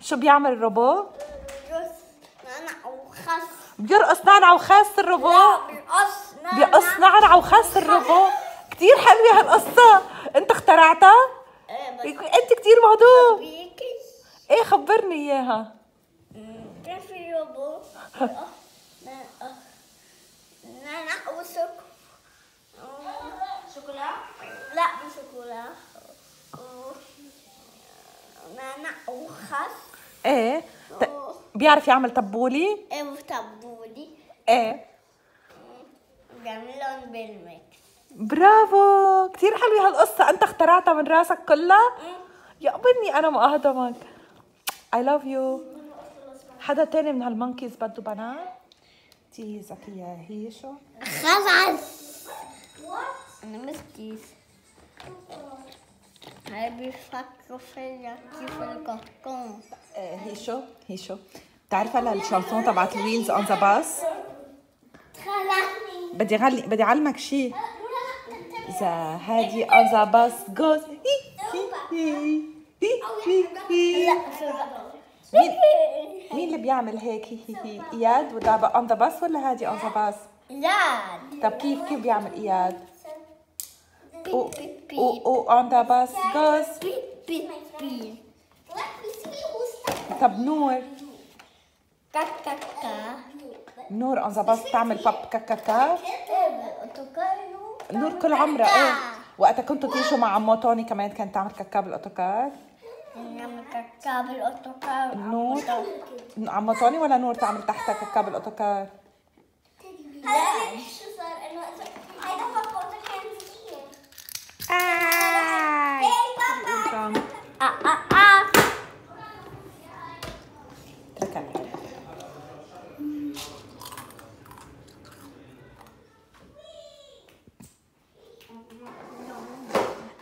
شو بيعمل الروبو؟ بيرقص نعنع وخس بيرقص نعنع وخس الروبو؟ لا بيرقص نعنع بيقص نعنع وخس الروبو؟ كتير حلوة هالقصة. انت اخترعتها؟ إيه انت موهوب بيكي إيه خبرني اياها. كان في روبو نعنع وسكر شوكولا لا مش شوكولا نعنع وخس إيه بيعرف يعمل تبولي؟ إيه وتبولي إيه. بيعملون بال mix. برافو كتير حلوة هالقصة. أنت اخترعتها من راسك كلها؟ يا بني أنا ما أهضمك I love you. حدا تاني من هال monkeys بده بنات؟ تي ذكية هي شو؟ خزعز أنا مسكيس هاي بيفكروا فيا كيف الكرتون آه، هي شو؟ هي شو؟ بتعرفها لل chanson تبعت ال wheels on the bus؟ بدي غلي بدي أعلمك شيء إذا هادي on the bus جوز مين مين اللي بيعمل هيك هي هي إياد ودا on the bus ولا هادي on the bus؟ لا طب كيف كيف بيعمل إياد؟ بي بي بي طب نور. نور on the bus بتعمل باب كاكاكا نور كل عمرها إيه وقتها كنتوا تعيشوا مع عمو توني كمان كانت تعمل كاكا بال autocar نور. عمو توني ولا نور تعمل تحتها كاكا بالاوتوكار صار انه هيدا بابا كان كثير آي. آه آه آه تركها.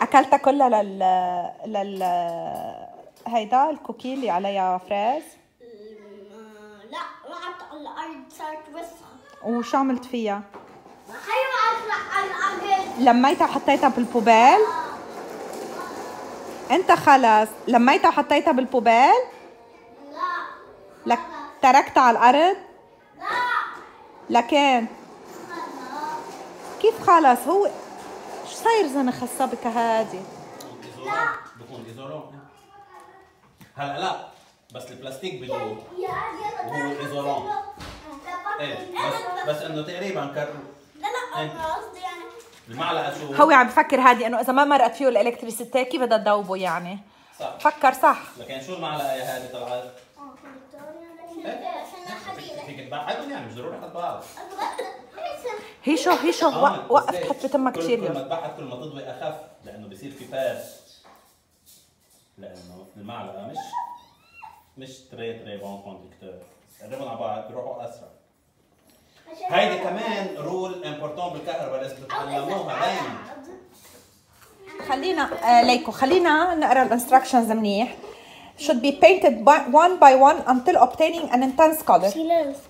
اكلتها كلها لل لل هيدا ال cookie اللي عليها فريز لا وقعت على الأرض صارت وسخه وشو عملت فيها هي وقعت على الأرض لميتها وحطيتها بال poubelle أنت خلص لميتها وحطيتها بال poubelle لا لك تركتها على الأرض. لا لكن كيف خلص هو شو صاير زنا خصبك هادي لا بكون هلا لا بس البلاستيك بدون وهو إيزولون. إيه بس بس إنه تقريبا كر لا لا المعلقه شو؟ هو عم بفكر هادي إنه إذا ما مرقت فيه الإلكتريسيتي كيف بدها تذوبه يعني؟ صح. فكر صح. لكن شو المعلقة يا هذه طلعت؟ فيك تبعدهم يعني مش ضروري حط بعض هيشو هيشو آه، وق- وقف تحط بتمك كل- كثير كل ما تبعد كل ما تضوي أخف لأنه بصير في باس لأنه المعلقة مش مش très très bon conducteur قربهم على بعض بيروحوا أسرع. هيدي كمان rule important بالكهرباء لازم تتعلموها دائما خلينا آه ليكو خلينا نقرأ ال instructions منيح. Should be painted by one by one until obtaining an intense color.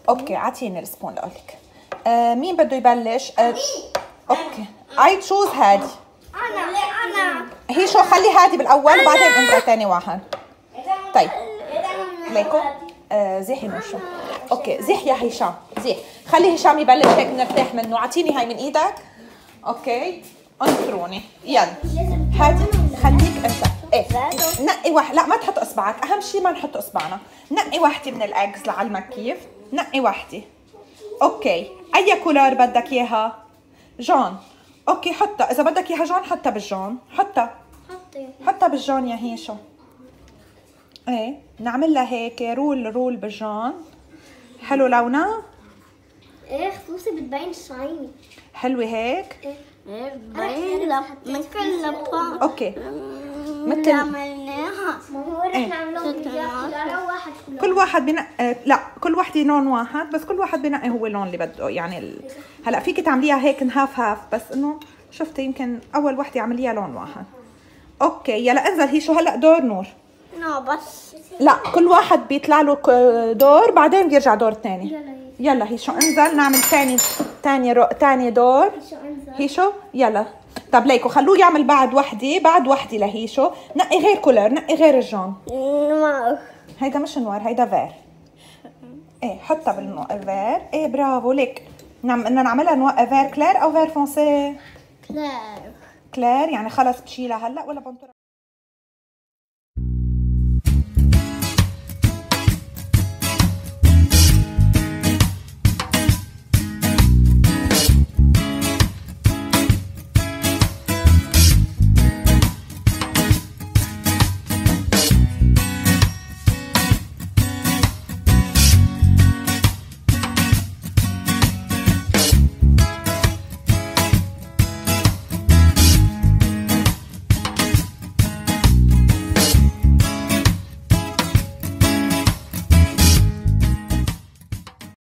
okay أعطيني ال spoon لقولك آه مين بده يبلش؟ آه okay. I choose هادي. أنا أنا. هيشو خلي هادي بالأول بعدين انت ثاني واحد. طيب. ليكو. آه زيحي نوشو. okay زيح يا هشام زيح. خلي هشام يبلش هيك نرتاح منه. أعطيني هاي من إيدك. okay أنطروني. يلا. هادي خليك أنت. إيه. نقي واحد. لا ما تحط إصبعك. أهم شيء ما نحط إصبعنا. نقي وحده من ال eggs لعلمك كيف نقي وحده okay. أي couleur بدك إياها؟ jaune. okay حطها. إذا بدك إياها jaune حطها بال jaune. حطها. حطها بال jaune يا هيشو إيه. نعمل لها هيك roll roll بال jaune. حلو لونها؟ إيه خصوصي بتبين shiny. حلوة هيك؟ إيه. بتبين. من كل لبا okay. مثل مثل عملناها ما هو إيه. رح نعملهم واحد كل واحد بنقي لا كل وحدة لون واحد بس كل واحد بنقي هو اللون اللي بده يعني ال... هلأ فيك تعمليها هيك هاف هاف بس إنه شفتي يمكن أول وحدة اعمليها لون واحد. okay يلا انزل هيشو هلأ دور نور؟ بس. لا كل واحد بيطلع له دور بعدين بيرجع دور تاني. يلا هيشو انزل نعمل تاني رو... تاني دور. شو انزل؟ هيشو؟ يلا. طب ليكو خلوه يعمل بعد وحده بعد وحده لهيشو نقي غير couleur نقي غير ال jaune. noir. هيدا مش noir هيدا vert. إيه حطها بال vert إيه برافو ليك. نعم بدنا نعملها نوع vert clair أو vert foncé؟ clair. clair يعني خلص بشيلها هلا ولا بنطرها